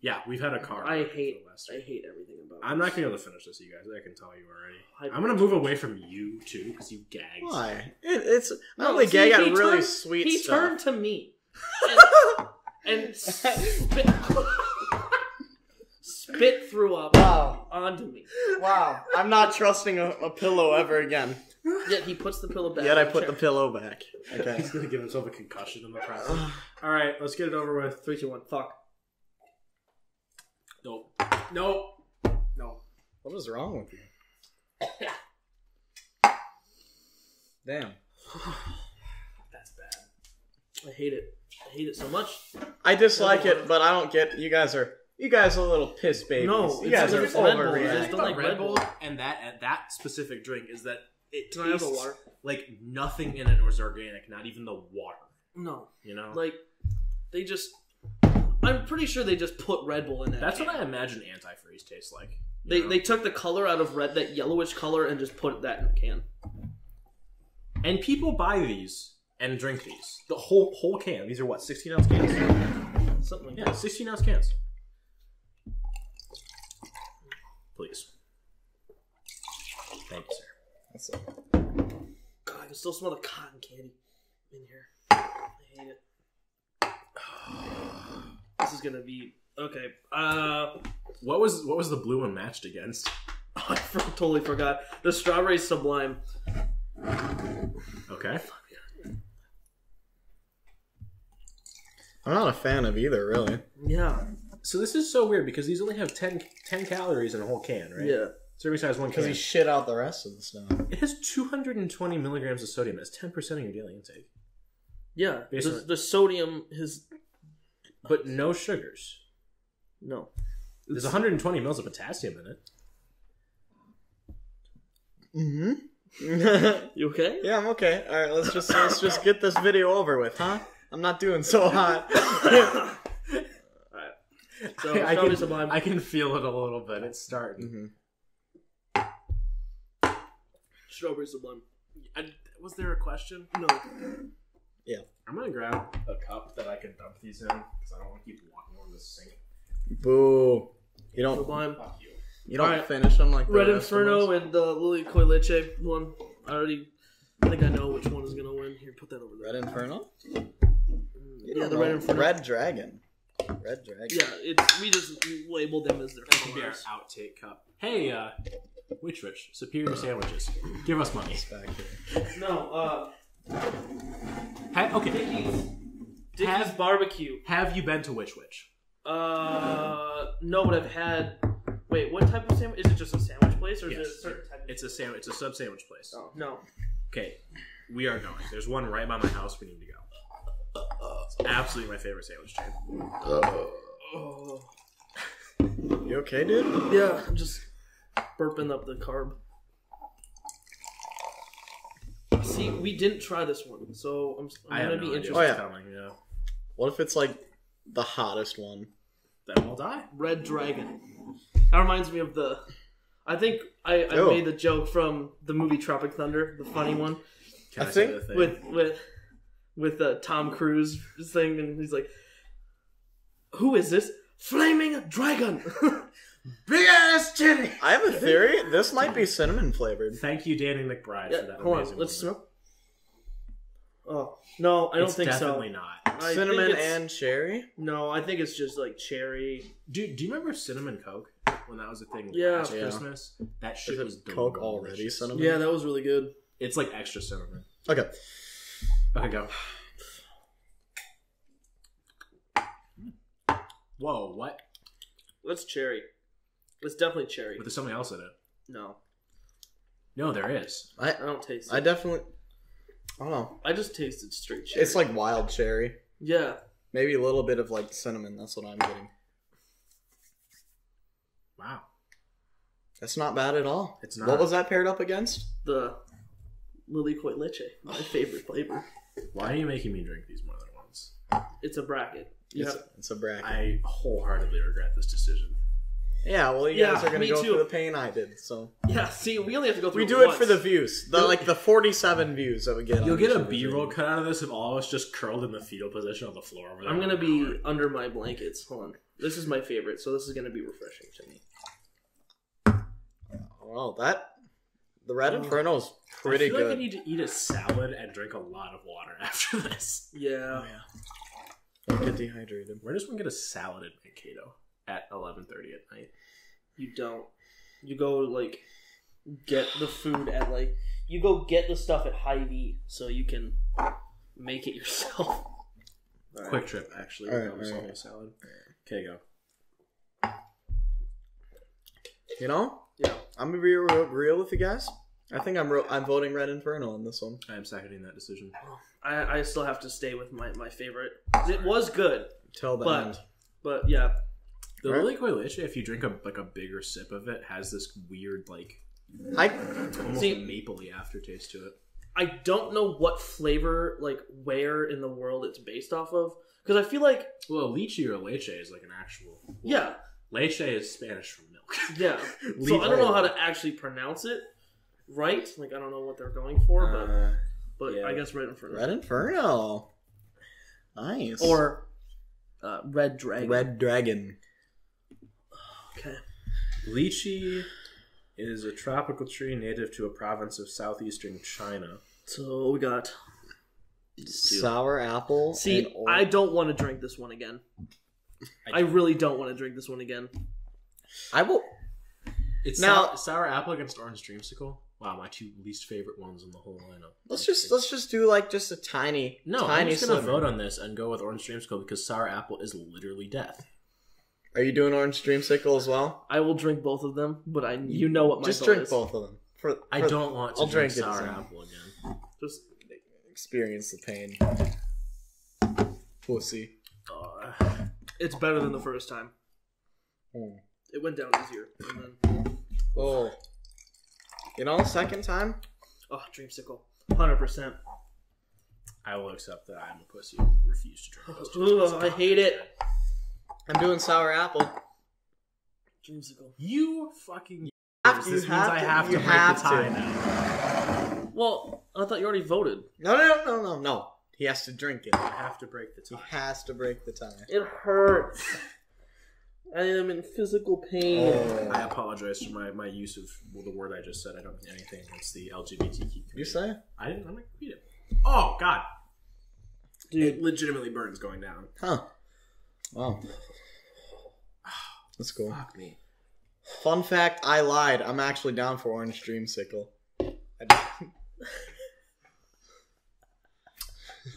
Yeah, we've had a car. I for the hate. last- I hate everything about. I'm not gonna be able to finish this, you guys. I can tell you already. I- I'm gonna move away from you too because you gagged. Why? It, it's I No, only see, gag at he really turned- sweet He stuff. turned to me and, and spit, spit threw up Wow, onto me. wow! I'm not trusting a, a pillow ever again. Yet he puts the pillow back. Yet I in the put the chair. pillow back. Okay. He's gonna give himself a concussion in the process. All right, let's get it over with. three, two, one. Fuck. Nope. Nope. No. What is wrong with you? Damn. That's bad. I hate it. I hate it so much. I dislike it, but I don't get. You guys are. You guys are little piss babies. No, you it's guys are just Red Bull. I just overreacting. don't like Red Red Bull Bull. and that and that specific drink is that it Can I have a tastes water? like nothing in it was organic, not even the water. No, You know, like they just. I'm pretty sure they just put Red Bull in that. that's can. what I imagine antifreeze tastes like. you They know? they took the color out of red, that yellowish color, and just put that in the can. and people buy these and drink these. The whole whole can. These are what, sixteen ounce cans? Something like Yeah, that. sixteen ounce cans. Please. Thank you, sir. That's a- God, I can still smell the cotton candy in here. I hate it. This is gonna be okay. Uh, What was what was the blue one matched against? I for- totally forgot the strawberry sublime. Okay. I'm not a fan of either, really. Yeah, So this is so weird because these only have 10, 10 calories in a whole can, right? yeah. Serving size one Because can. he shit out the rest of the stuff. It has 220 milligrams of sodium. That's 10% of your daily intake. Yeah, the, on- the sodium is But no sugars. no. There's 120 mils of potassium in it. Mm-hmm. You okay? yeah, I'm okay. All right, let's just let's just get this video over with, huh? I'm not doing so hot. So I, strawberry can, sublime. I can feel it a little bit. It's starting. Mhm. strawberry sublime. I, was there a question? No. Yeah. I'm gonna grab a cup that I can dump these in because I don't want to keep walking on this sink. Boo! You don't Sublime. Fuck you. you don't Alright. finish them like the Red rest of Inferno us? and the Lilikoi Leche one. I already. I think I know which one is gonna win. Here, put that over there. Red Inferno. You Yeah, don't the know. Red Inferno. Red Dragon. Red Dragon. Yeah, it's we just labeled them as their That should colors. outtake cup. Hey, uh, Which Wich, Superior Sandwiches. Give us money. Back here. No, uh, Ha- okay. Dickey's. Dickey's Have- barbecue. Have you been to Which Wich? Uh, no, but I've had. Wait, what type of sandwich? Is it just a sandwich place, or is it a Yes. certain type? Of... It's a sandwich. It's a sub sandwich place. Oh, no. Okay, we are going. There's one right by my house. We need to go. It's absolutely my favorite sandwich chain. Oh. You okay, dude? Yeah, I'm just burping up the carb. See, we didn't try this one, so I'm, I I'm have gonna no be interested. Oh, yeah. coming. Yeah. What if it's like the hottest one? Then we'll die. Red Dragon. That reminds me of the. I think I, I Oh. made the joke from the movie Tropic Thunder, the funny one Can I say think the thing? with with with uh, Tom Cruise thing, and he's like, "Who is this flaming dragon?" big ass titty. I have a theory. This might be cinnamon flavored. Thank you, Danny McBride, yeah, for that hold amazing. on, let's moment. smell. Oh no, I don't it's think so. definitely not. I cinnamon think it's- and cherry. No, I think it's just like cherry. Do Do you remember cinnamon coke when that was a thing Yeah. last Yeah. Christmas? That shit Is was it Coke delicious. already cinnamon? Yeah, that was really good. It's like extra cinnamon. Okay. Okay, go. Whoa, what? That's cherry. It's definitely cherry. But there's something else in it. No, No, there is. I I don't taste it. I definitely. I don't know. I just tasted straight cherry. It's like wild cherry. yeah, Maybe a little bit of like cinnamon. That's what I'm getting. Wow. That's not bad at all. It's not. What was that paired up against? the Lilikoi Leche, my favorite flavor. Why are you making me drink these more than once? It's a bracket. You It's, have- it's a bracket. I wholeheartedly regret this decision. yeah, well, you Yeah, guys are gonna me go too. through the pain I did. So yeah, see, we only have to go through. we do it once. for the views. The like the 47 views that we get. You'll on get each a of these B-roll cut out of this of all of us just curled in the fetal position on the floor over there. I'm gonna for an be hour. under my blankets. Hold on. This is my favorite, so this is gonna be refreshing to me. Oh, that the Red Oh. Inferno is pretty I feel good. like I need to eat a salad and drink a lot of water after this. Yeah. Don't get dehydrated. Where does one get a salad in Mankato at 11:30 at night? You don't. You go like get the food at like you go get the stuff at Hy-Vee so you can make it yourself. Alright. Kwik Trip, actually. All right, That was all a salad. Okay, go. You know, Yeah. I'm gonna be real, real with you guys. I think I'm real, I'm voting Red Inferno on this one. I am seconding that decision. I, I still have to stay with my, my favorite. It was good, Till the But- end. but yeah. The Right. Lilikoi Leche, if you drink a like a bigger sip of it, has this weird like I almost See- mapley aftertaste to it. I don't know what flavor, like where in the world it's based off of. Because I feel like, Well, lychee or leche is like an actual. yeah, Leche is Spanish for milk. yeah. so I don't know how to actually pronounce it right. Like I don't know what they're going for, but Uh, but yeah. I guess right in front of Red Inferno. Nice. or uh, red dragon. Red Dragon. Okay. Lychee is a tropical tree native to a province of southeastern China. So we got Sour apple. See, and or- I don't want to drink this one again. I really don't want to drink this one again. I will. It's Now- sour, sour apple against orange dreamsicle. Wow, my two least favorite ones in the whole lineup. Let's just let's just do like just a tiny no. I'm just gonna sliver. vote on this and go with orange dreamsicle because sour apple is literally death. Are you doing orange dreamsicle as well? I will drink both of them, but I you know what my just drink is. both of them. For, I don't want to I'll drink, drink sour apple again. Just experience the pain. Pussy. Uh, it's better than the first time. Oh. It went down easier. And then, Oh. You know, second time. oh, dreamsicle, hundred percent. I will accept that I'm a pussy. and Refuse to drink those. Ugh, I hate it. I'm doing sour apple. Dreamsicle. You fucking. Have- this you means have I have to you break have the tie to. now. Well, I thought you already voted. No, no, no, no, no. He has to drink it. I have to break the tie. He has to break the tie. It hurts. I am in physical pain. Oh. I apologize for my, my use of well, the word I just said. I don't mean anything against the LGBTQ community. You say? I didn't. I'm not read it. Oh God! Dude, It legitimately burns going down. Huh. Wow. That's cool. Fuck me. Fun fact: I lied. I'm actually down for orange dreamsicle. I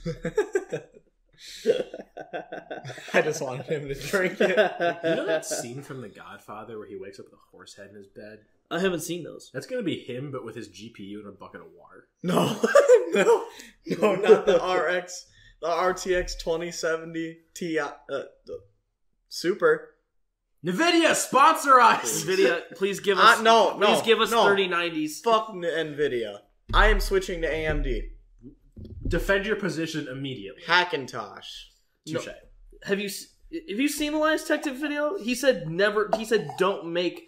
I just wanted him to drink it. You know that scene from The Godfather where he wakes up with a horse head in his bed? I haven't seen those. That's gonna be him, but with his GPU and a bucket of water. No, no, no, not the RX, the RTX 2070 Ti uh, Super. Nvidia sponsor us. Nvidia, please give us Uh, no, please give us no. 3090s. Fuck Nvidia. I am switching to AMD. Defend your position immediately. Hackintosh. Touche. Have you have you seen the last detective video? He said never. He said don't make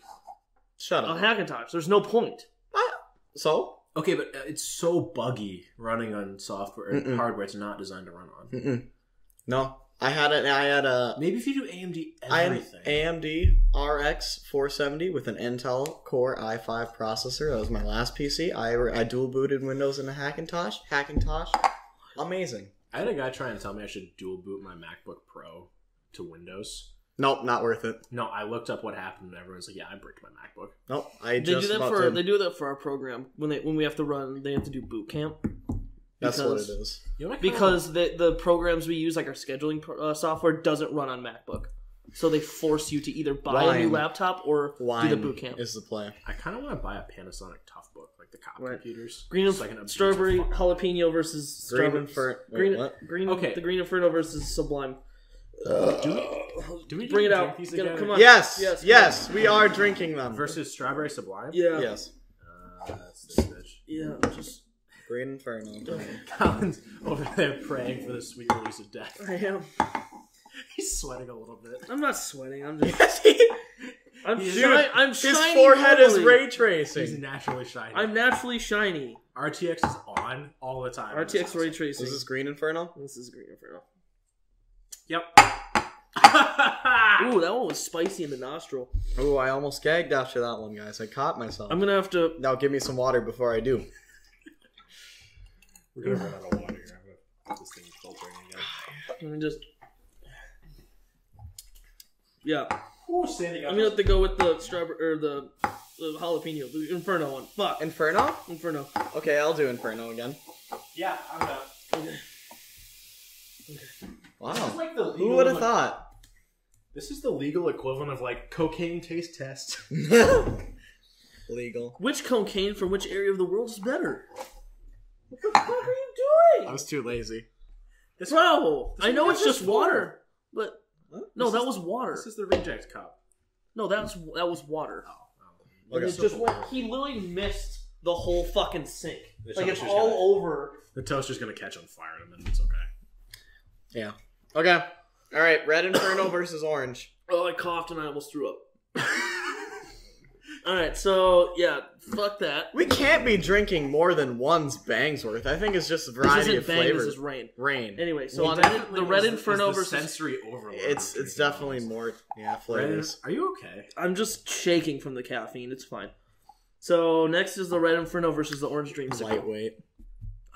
Shut a up. Hackintosh. There's no point. So? Okay, but uh, it's so buggy running on software Mm-mm. hardware it's not designed to run on. Mm-mm. No, I had a I had a Maybe if you do AMD I had everything. AMD RX 470 with an Intel Core i5 processor. That was my last PC. I I dual booted Windows into Hackintosh. Hackintosh, amazing. I had a guy trying to tell me I should dual boot my MacBook Pro to Windows. Nope, not worth it. No, I looked up what happened and everyone's like, yeah, I bricked my MacBook. Nope, I They just do that about for did. they do that for our program when they when we have to run. They have to do boot camp. That's what it because- You know what because the the programs we use like our scheduling pro- uh, software doesn't run on MacBook. So they force you to either buy a new laptop or Wine do the boot camp. is the play. I kind of want to buy a Panasonic Toughbook, like the cop Right. computers. Green Just and like an strawberry of fuck. jalapeno versus Green strawberry. Infer- wait, green, what? green. Okay. the green inferno versus sublime. Do we, do we Bring it out. these Get 'em, come on. Yes, Yes, yes, we are drinking them. Versus strawberry sublime. Yeah. Yes, Uh, that's this bitch. Yeah. Just Green Inferno. Colin's over there praying for the sweet release of death. I am. He's sweating a little bit. I'm not sweating. I'm just. Yes, he- I'm Dude, shy. I'm his shiny forehead is normally. ray He's tracing. naturally shiny. I'm naturally shiny. RTX is on all the time. RTX ray tracing. Is this Green Inferno? This is green inferno. Yep. Ooh, that one was spicy in the nostril. Oh, I almost gagged after that one, guys. I caught myself. I'm gonna have to. Now give me some water before I do. We're gonna run out of water here. I'm gonna get this thing filtering again. Let me just. Yeah, Ooh, standing I'm gonna have to go with the strawberry or the, the jalapeno, the inferno one. Fuck, Inferno? inferno. Okay, I'll do Inferno again. Yeah, I'm down. Okay. This is Wow. like the Who legal, would have thought? This is the legal equivalent of like cocaine taste test. Legal. Which cocaine from which area of the world is better? What the fuck are you doing? I was too lazy. This, bro? this oh, I know it's just water. water, but What? no, This that is- was water. this is the reject cup. No, that's that was water. Oh, oh. And Okay. it just went. He literally missed the whole fucking sink. The Like it's all gonna- over. The toaster's gonna catch on fire in a minute. It's okay. Yeah. Okay. All right. Red Inferno versus Orange. Oh, I coughed and I almost threw up. All right, so yeah, fuck that. We can't be drinking more than one's bangs worth. I think it's just a This variety isn't of bang, flavors. this is Reign. Reign. Anyway, so One- the red, the red Is inferno is the versus. sensory overload. It's it's definitely these. more yeah Red- flavors. Are you okay? I'm just shaking from the caffeine. It's fine. So next is the red inferno versus the orange dreamsicle. Lightweight.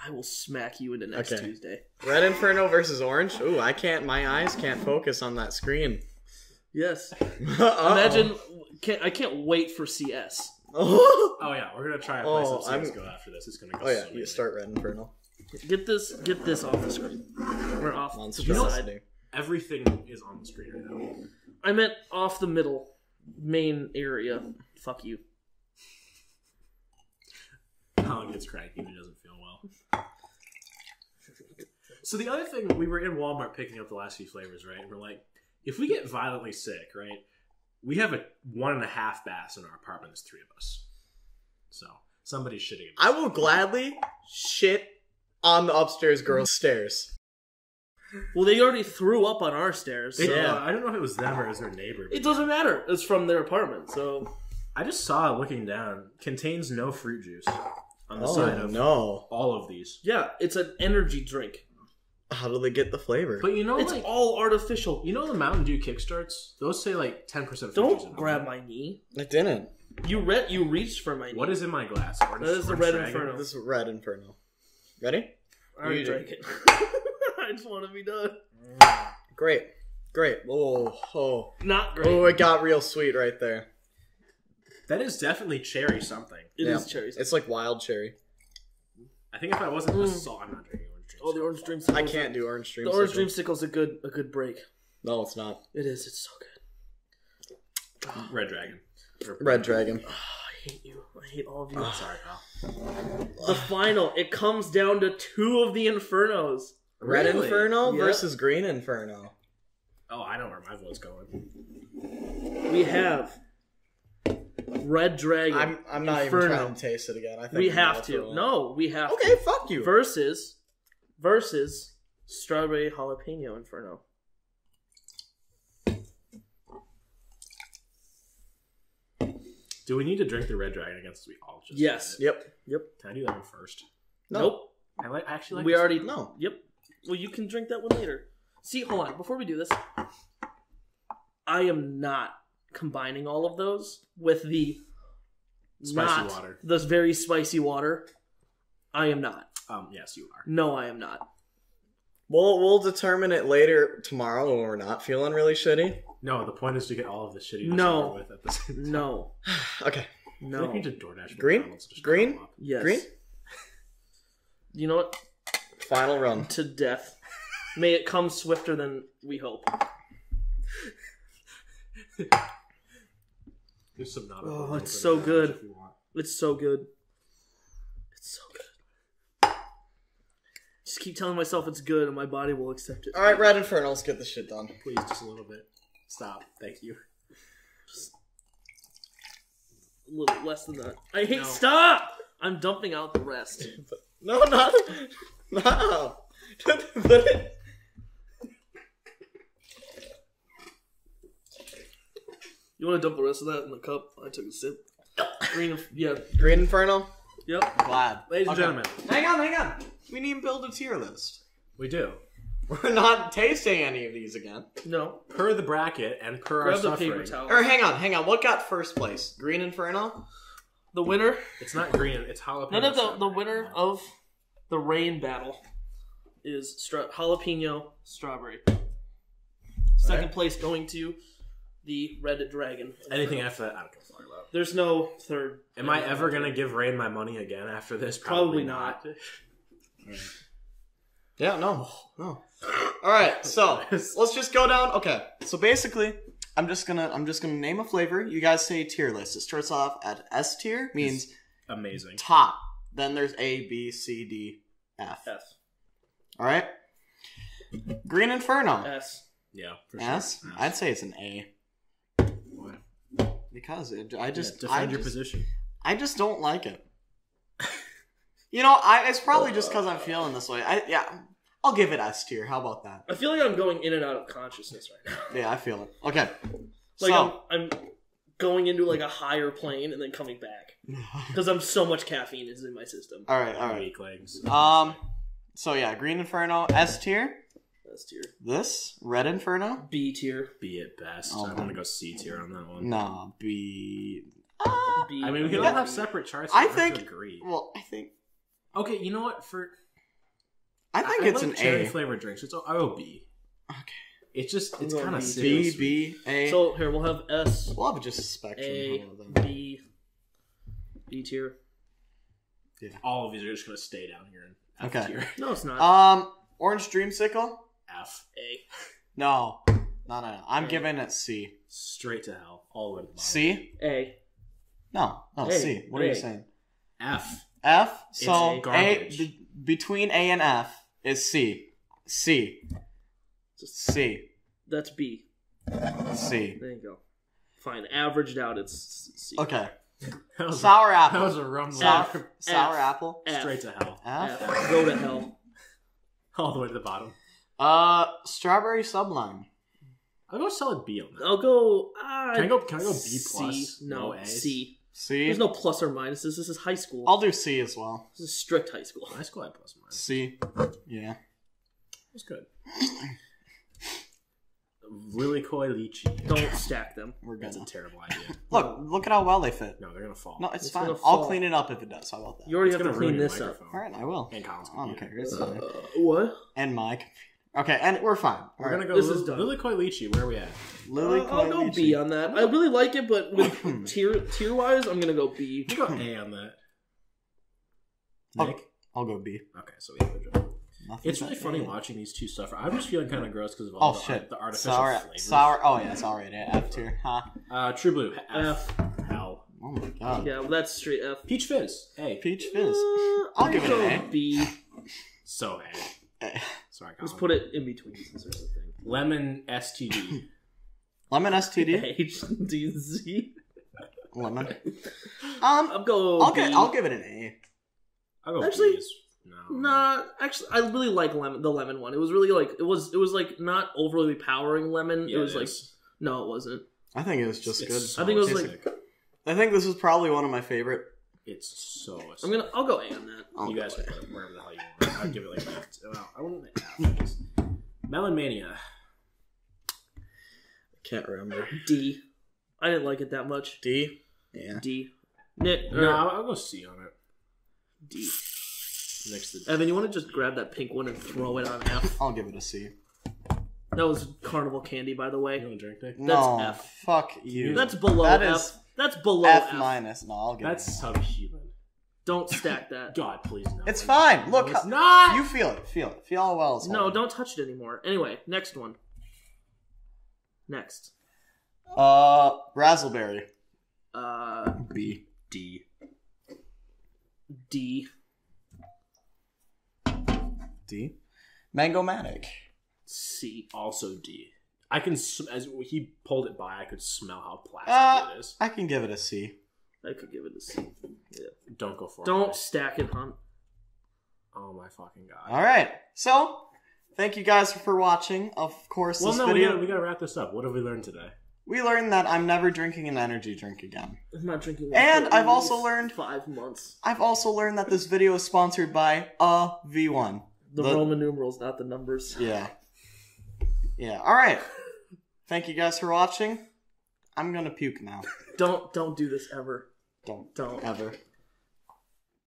I will smack you into next Okay. Tuesday. Red Inferno versus Orange. Ooh, I can't. My eyes can't focus on that screen. Yes. Uh-oh. Imagine. Can't, I can't wait for CS. Oh, Oh yeah, we're gonna try and play Oh, some I'm- CS:GO after this. It's gonna go. oh yeah, so you many start Red Inferno. Get this. Get this off the screen. We're off to the Monstrosity. side. Everything is on the screen right now. I meant off the middle, main area. Fuck you. Colin gets cranky and he doesn't feel well. So the other thing, we were in Walmart picking up the last few flavors, right? And we're like, if we get violently sick, right? We have a one and a half baths in our apartment. There's three of us, so somebody's shitting. I will gladly shit on the upstairs girls' stairs. Well, they already threw up on our stairs. So Yeah. uh, I don't know if it was them or it was their neighbor. It doesn't matter. It's from their apartment. So I just saw looking down contains no fruit juice on the Oh side of no! all of these. yeah, it's an energy drink. How do they get the flavor? But you know, It's like all artificial. you know the Mountain Dew kickstarts. Those say like ten percent fruit juice. in Don't them. grab my knee. I didn't. You re- You reached for my knee. What is in my glass? Orange, That is the Red dragon? Inferno. This is Red Inferno. Ready? I already You- drank it. I just want to be done. Great, great. Oh, oh, Not great. oh! It got real sweet right there. That is definitely cherry something. It is Yeah. cherries. It's like wild cherry. I think if I wasn't Mm. a salt, I'm not drinking orange juice. Oh, the orange dreamsicle. I can't do orange dream. The orange dreamsicle's a good a good break. No, it's not. It is. It's so good. Ah. Red Dragon. Red Dragon. Oh, I hate you. I hate all of you. Ah. Sorry, pal. the final. It comes down to two of the infernos. Red Really? Inferno Yep. versus Green Inferno. Oh, I know where my vote's going. We have Red Dragon. I'm I'm not Inferno. even trying to taste it again. I think we have to. No, we have to. Okay, fuck you. Versus versus Strawberry Jalapeno Inferno. Do we need to drink the Red Dragon against we all just? Yes. it? Yep. Can I do that one first? No. Nope. I like. I actually like. we this already No. Yep. Well, you can drink that one later. See, hold on. Before we do this, I am not combining all of those with the Spicy not water. this very spicy water. I am not. Um. Yes, you are. No, I am not. We'll we'll determine it later tomorrow when we're not feeling really shitty. No, the point is to get all of the shitty No. with at the same time. No. Okay. No. To DoorDash Green? McDonald's, just Green? Yes. Green? You know what? Final run. To death. May it come swifter than we hope. There's some not. Oh, it's so good. if you want. It's so good. It's so good. Just keep telling myself it's good and my body will accept it. All right, Red Inferno. Let's get this shit done. Please, just a little bit. Stop. Thank you. A little less than that. I hate No. stop! I'm dumping out the rest. No, not no. Put it. You want to dump the rest of that in the cup? I took a sip. Green, yeah, Green Inferno. yep. Glad. Ladies and gentlemen, Hang on, hang on. We need to build a tier list. we do. We're not tasting any of these again. No, Per the bracket and per our grab the suffering, paper towel. Or hang on, hang on. What got first place? Green Inferno. The winner, it's not green. It's jalapeno. none of the the strawberry. winner of the Reign battle is stra- jalapeno strawberry. Second Right. place going to the red dragon. Anything after that, I don't give a fuck about. There's no third. Am I ever gonna give Reign my money again after this? Probably not. Yeah, no, no. All right, so let's just go down. Okay, so basically, I'm just gonna I'm just gonna name a flavor. You guys say tier list. It starts off at S tier, means Amazing. top. Then there's A, B, C, D, F. F All right. Green Inferno. S. Yeah, for sure. S. S. I'd say it's an A Why? because it, I Just just I defend your just, position. I just don't like it. You know, I it's probably just because I'm feeling this way. I yeah, I'll give it S tier. How about that? I feel like I'm going in and out of consciousness right now. Yeah, I feel it. Okay. Like so, I'm, I'm going into like a higher plane and then coming back because I'm so much caffeine is in my system. all right, all right. Weaklings. Um, so yeah, Green Inferno S tier. S tier, This Red Inferno. B tier, be at best. Oh. I want to go C tier on that one. Nah, B. I mean, we can all have separate charts. I but we have to think- agree. Well, I think Okay, you know what? For I think I it's like an cherry A. flavored drinks. It's I go B. Okay. It's just it's I'm going kind of B. B B A. So here we'll have S, we'll have just a spectrum. A, of them. B, B tier. All of these are just gonna stay down here in F Okay. tier. No, it's not. Um, orange dreamsicle. F. A. No, no, no, no. I'm A. giving it C. Straight to hell. All the way to the bottom. C? A. No, no, A. C. What are you A. saying? F. F. So It's A between A and F is C. C. C. That's B. C. There you go. Fine. Averaged out, it's C. Okay. That was, Sour that apple. was a rum Sour, laugh. sour F. apple. F. Straight to hell. F. F. Go to hell. All the way to the bottom. Uh, strawberry sublime. I'll go solid B on that. I'll go. Uh, Can I go- can I go B C. plus? No, No A's? C. C. There's no plus or minuses. This is high school. I'll do C as well. This is strict high school. High school had plus and minus. C. Yeah. It was good. Lilikoi Lychee. Don't stack them. We're That's good. a terrible idea. Look, look at how well they fit. No, they're gonna fall. No, it's, It's fine. gonna I'll fall. clean it up if it does. How about that? You already It's have to gonna clean ruin your this up. microphone. All right, I will. And Colin's Oh, computer. okay, it's Uh, fine. what? And Mike. Okay, and we're fine. We're right. gonna go This Lil- is done. Lilikoi Lychee. Where are we at? Lily Uh, I'll go Koi B on that. I really like it, but with tier tier wise, I'm gonna go B. You go A on that. Oh. Nick. I'll go B. Okay, so we have a job. Nothing It's really but funny A. watching these two suffer. I'm just feeling kind of gross because of all Oh the, shit! the artificial sour, flavors. sour. Oh yeah, it's already at F tier. Huh? Uh, True Blue. F. F. Hell. Oh my god. Yeah, well, that's straight F. Peach Fizz. A. Peach Uh, fizz. I'll give it go an A. B. So A. Sorry, Let's Colin. put it in between since there's a thing. Lemon STD. Lemon STD. H D Z. Lemon. Um, I'll go. I'll B. get. I'll give it an A. I'll go Actually, B's. No. Nah, actually, I really like lemon. The lemon one. It was really like it was. It was like not overly powering lemon. Yeah, it was it like is. no, it wasn't. I think it was just It's good. so I think it was acidic. like- I think this is probably one of my favorite. It's so. Acidic. I'm gonna. I'll go A on that. I'll you guys can put it wherever the hell you want. I'd give it like that. Well, I wouldn't. Melon Mania. I can't remember. D. I didn't like it that much. D. Yeah. D. Nick. No, I'll, I'll go C on it. D. Next to Evan, you want to just grab that pink one and throw it on F? I'll give it a C. That was carnival candy, by the You way. want to drink, Nick? No, F. fuck you. That's below That F. is That's below F F. minus. No, I'll give That's it. subhuman. Don't stack that. God, please no. It's fine. Look, it's how- not. You feel it. Feel it. Feel how well it's No, holding. don't touch it anymore. Anyway, next one. Next. Uh, Razzleberry. Uh, B. D. D. D. Mang-O-Matic. C. Also D. I can sm- as he pulled it by, I could smell how plastic Uh, it is. I can give it a C. I could give it a C. Yeah. Don't go for it. Don't stack it, Hunt. Oh my fucking god. All right. So, thank you guys for watching. Of course, Well, this no, we video gotta, we gotta wrap this up. What have we learned today? we learned that I'm never drinking an energy drink again. I'm not drinking. one And for I've at also learned- five months. I've also learned that this video is sponsored by a V1. The, The- Roman numerals, not the numbers. Yeah. Yeah. All right. Thank you guys for watching. I'm gonna puke now. Don't don't do this ever. Don't Don't. ever.